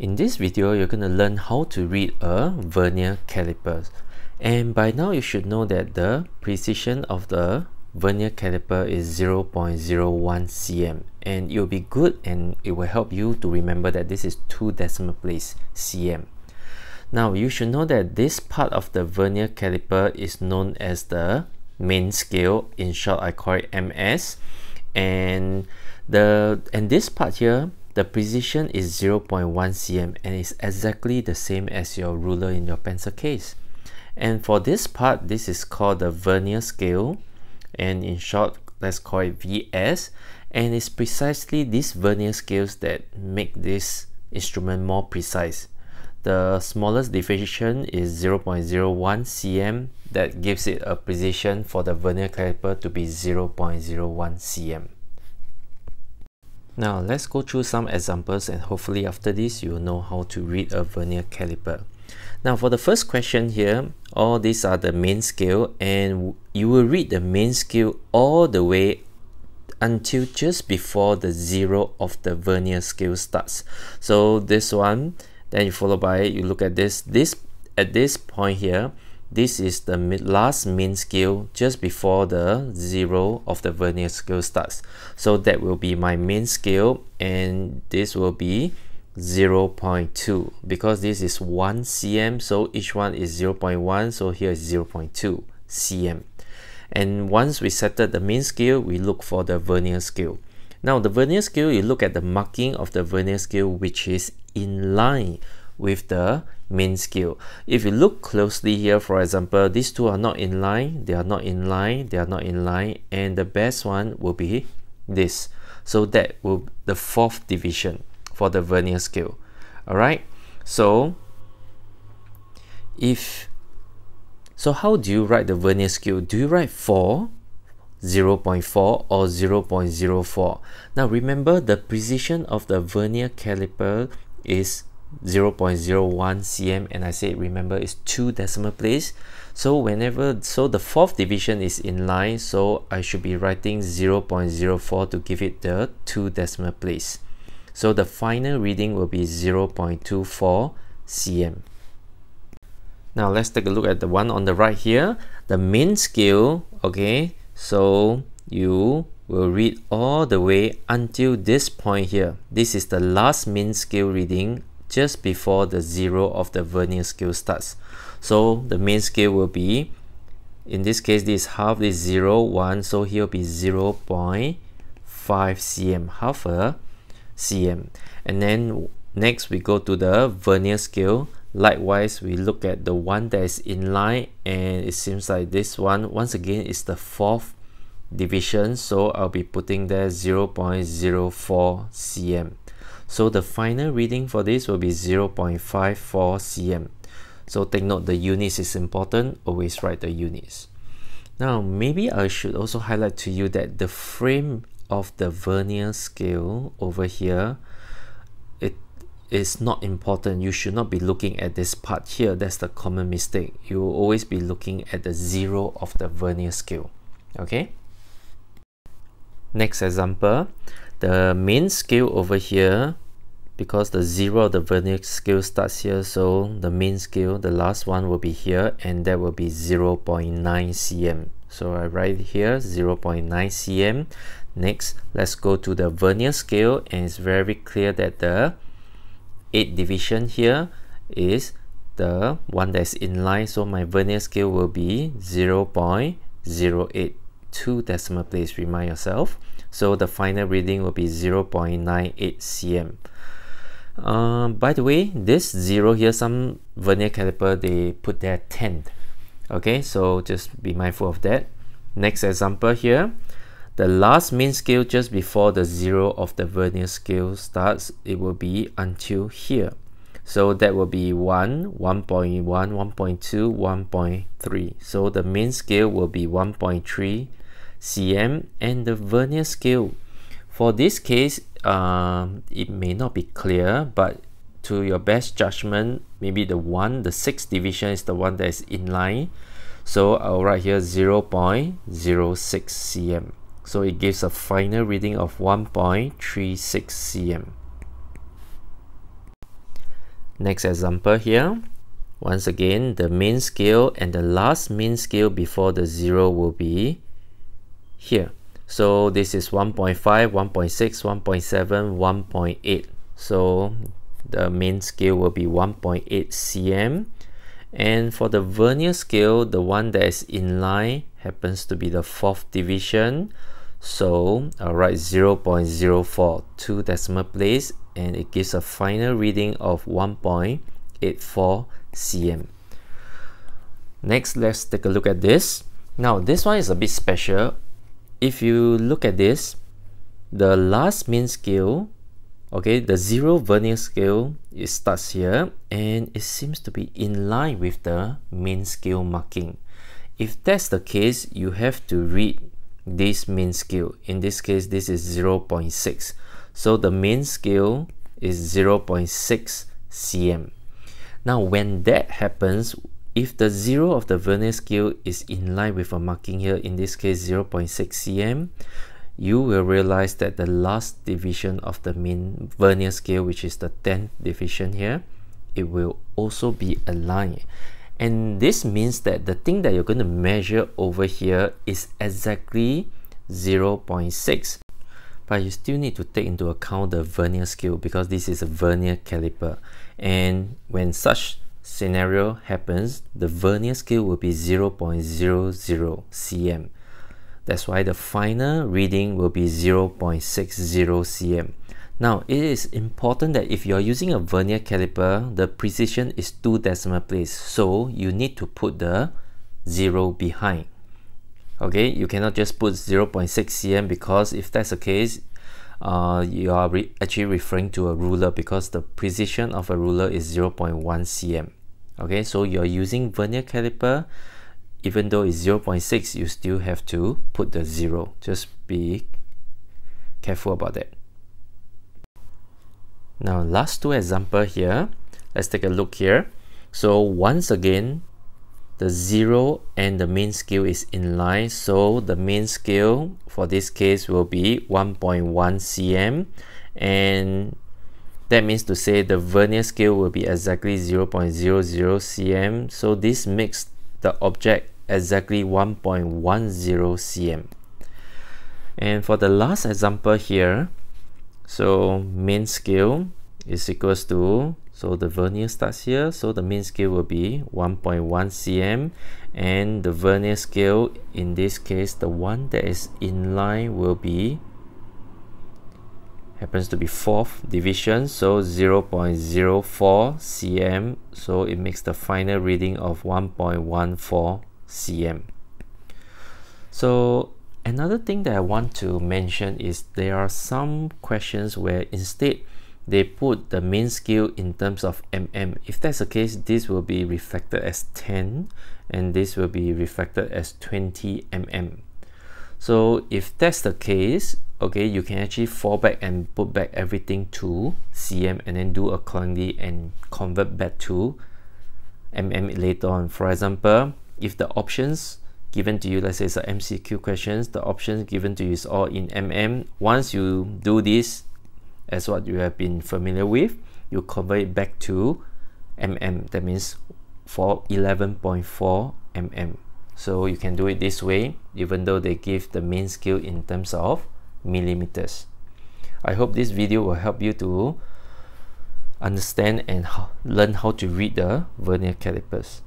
In this video, you're going to learn how to read a vernier caliper. And by now, you should know that the precision of the vernier caliper is 0.01 cm. And it will be good and it will help you to remember that this is two decimal place cm. Now, you should know that this part of the vernier caliper is known as the main scale. In short, I call it MS. And the and this part here the precision is 0.1 cm and it's exactly the same as your ruler in your pencil case. And for this part, this is called the vernier scale. And in short, let's call it VS. And it's precisely these vernier scales that make this instrument more precise. The smallest deviation is 0.01 cm that gives it a precision for the vernier caliper to be 0.01 cm. Now let's go through some examples and hopefully after this you will know how to read a vernier caliper. Now for the first question here, all these are the main scale and you will read the main scale all the way until just before the zero of the vernier scale starts. So this one, then you follow by you look at this, this at this point here, this is the last main scale just before the zero of the vernier scale starts. So that will be my main scale and this will be 0 0.2 because this is 1 cm. So each one is 0 0.1 so here is 0 0.2 cm. And once we settle the main scale we look for the vernier scale. Now the vernier scale you look at the marking of the vernier scale which is in line with the main scale. If you look closely here, for example, these two are not in line, they are not in line, they are not in line, and the best one will be this. So that will the fourth division for the vernier scale. Alright, so if so how do you write the vernier scale? Do you write 4, 0 0.4 or 0 0.04? Now remember the precision of the vernier caliper is 0.01 cm and I say remember it's two decimal place. So whenever so the fourth division is in line so I should be writing 0.04 to give it the two decimal place. So the final reading will be 0.24 cm now let's take a look at the one on the right here the main scale okay? So you will read all the way until this point here. This is the last main scale reading just before the zero of the vernier scale starts. So the main scale will be, in this case, this half is 0, 1, so here will be 0 0.5 cm, half a cm. And then next we go to the vernier scale. Likewise, we look at the one that is in line and it seems like this one, once again, is the fourth division. So I'll be putting there 0 0.04 cm. So the final reading for this will be 0.54 cm. So take note the units is important, always write the units. Now maybe I should also highlight to you that the frame of the vernier scale over here it is not important. You should not be looking at this part here. That's the common mistake. You will always be looking at the zero of the vernier scale. Okay. Next example, the main scale over here because the zero of the vernier scale starts here so the main scale the last one will be here and that will be 0.9 cm. So I write here 0.9 cm. Next let's go to the vernier scale and it's very clear that the 8 division here is the one that's in line. So my vernier scale will be 0.08 two decimal place. Remind yourself so the final reading will be 0.98 cm uh, by the way this zero here some vernier caliper they put their tenth okay so just be mindful of that. Next example here. The last main scale just before the zero of the vernier scale starts it will be until here. So that will be 1 1.1 1.2 1.3 so the main scale will be 1.3 cm and the vernier scale. For this case um, it may not be clear but to your best judgment maybe the one the sixth division is the one that is in line. So I'll write here 0 0.06 cm so it gives a final reading of 1.36 cm Next example here. Once again, the main scale and the last main scale before the zero will be here. So this is 1.5, 1.6, 1.7, 1.8. So the main scale will be 1.8 cm. And for the vernier scale, the one that is in line happens to be the fourth division. So I'll write 0.04, two decimal place, and it gives a final reading of 1.84 cm. Next, let's take a look at this. Now, this one is a bit special. If you look at this, the last main scale, okay, the zero vernier scale, it starts here and it seems to be in line with the main scale marking. If that's the case, you have to read this main scale. In this case, this is 0.6. So the main scale is 0.6 cm. Now when that happens, if the zero of the vernier scale is in line with a marking here, in this case 0.6 cm, you will realize that the last division of the main vernier scale, which is the 10th division here, it will also be aligned. And this means that the thing that you're going to measure over here is exactly 0.6 but you still need to take into account the vernier scale because this is a vernier caliper and when such scenario happens the vernier scale will be 0.00 cm. That's why the final reading will be 0.60 cm. Now it is important that if you are using a vernier caliper the precision is two decimal place so you need to put the zero behind. Okay you cannot just put 0.6 cm because if that's the case uh, you are re actually referring to a ruler because the precision of a ruler is 0.1 cm okay so you're using vernier caliper. Even though it's 0.6 you still have to put the zero. Just be careful about that. Now last two example here. Let's take a look here. So once again the zero and the main scale is in line. So the main scale for this case will be 1.1 cm. And that means to say the vernier scale will be exactly 0.00 cm so this makes the object exactly 1.10 cm and for the last example here so main scale is equals to so the vernier starts here. So the main scale will be 1.1 cm and the vernier scale in this case the one that is in line will be happens to be fourth division so 0.04 cm so it makes the final reading of 1.14 cm so another thing that I want to mention is there are some questions where instead they put the main scale in terms of mm. If that's the case, this will be reflected as 10 and this will be reflected as 20 mm. So if that's the case, okay, you can actually fall back and put back everything to cm and then do accordingly and convert back to mm later on. For example, if the options given to you, let's say it's a MCQ questions, the options given to you is all in mm. Once you do this, as what you have been familiar with, you convert it back to mm. That means for 11.4 mm. So you can do it this way, even though they give the main scale in terms of millimeters. I hope this video will help you to understand and learn how to read the vernier calipers.